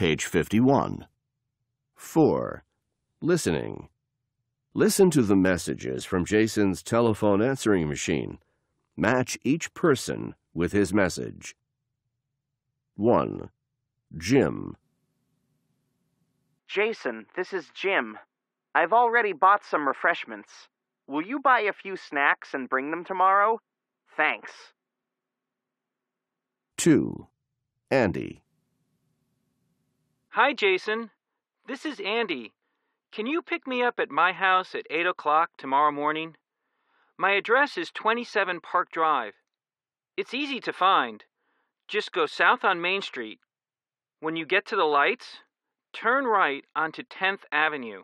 Page 51. 4. Listening. Listen to the messages from Jason's telephone answering machine. Match each person with his message. 1. Jim. Jason, this is Jim. I've already bought some refreshments. Will you buy a few snacks and bring them tomorrow? Thanks. 2. Andy. Hi, Jason. This is Andy. Can you pick me up at my house at 8 o'clock tomorrow morning? My address is 27 Park Drive. It's easy to find. Just go south on Main Street. When you get to the lights, turn right onto 10th Avenue.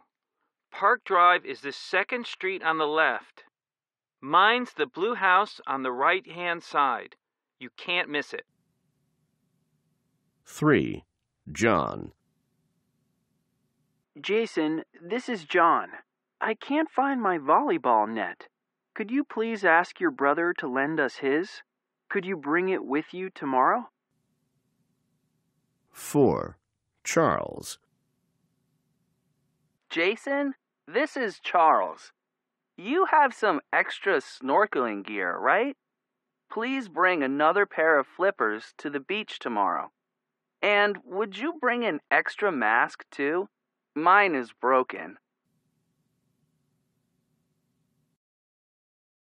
Park Drive is the second street on the left. Mine's the blue house on the right hand side. You can't miss it. 3. John. Jason, this is John. I can't find my volleyball net. Could you please ask your brother to lend us his? Could you bring it with you tomorrow? 4. Charles. Jason, this is Charles. You have some extra snorkeling gear, right? Please bring another pair of flippers to the beach tomorrow. And would you bring an extra mask too? Mine is broken.